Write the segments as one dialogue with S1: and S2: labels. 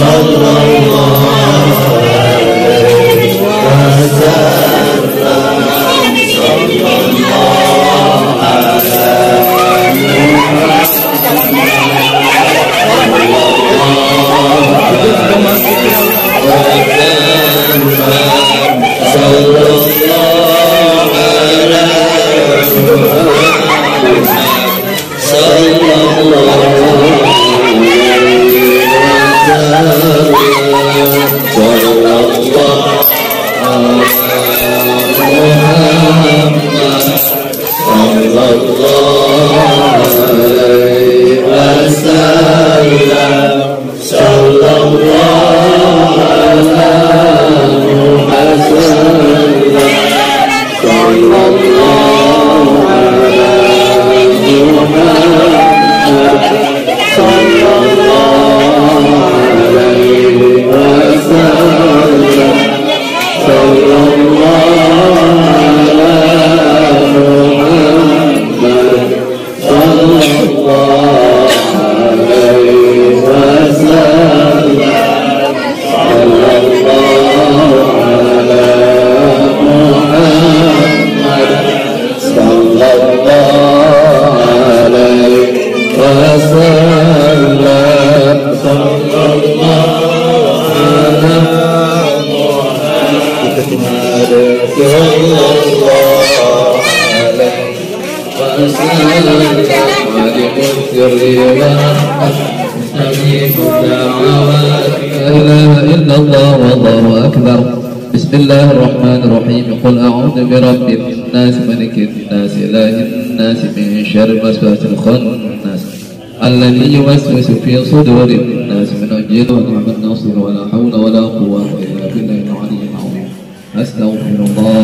S1: sallallahu Allah لا إله
S2: إلا الله والله أكبر بسم الله الرحمن الرحيم قل أعوذ برب الناس ملك الناس إله الناس من شر الوسواس الخناس الذي يوسوس في صدور الناس من أجل ونعم الناصر ولا حول ولا قوة إلا بالله العلي العظيم أستغفر الله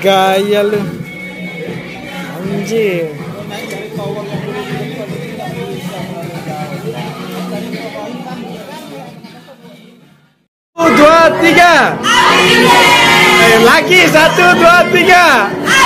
S3: Gaya lu. Anjir. Dua, tiga. Lagi satu, dua, tiga.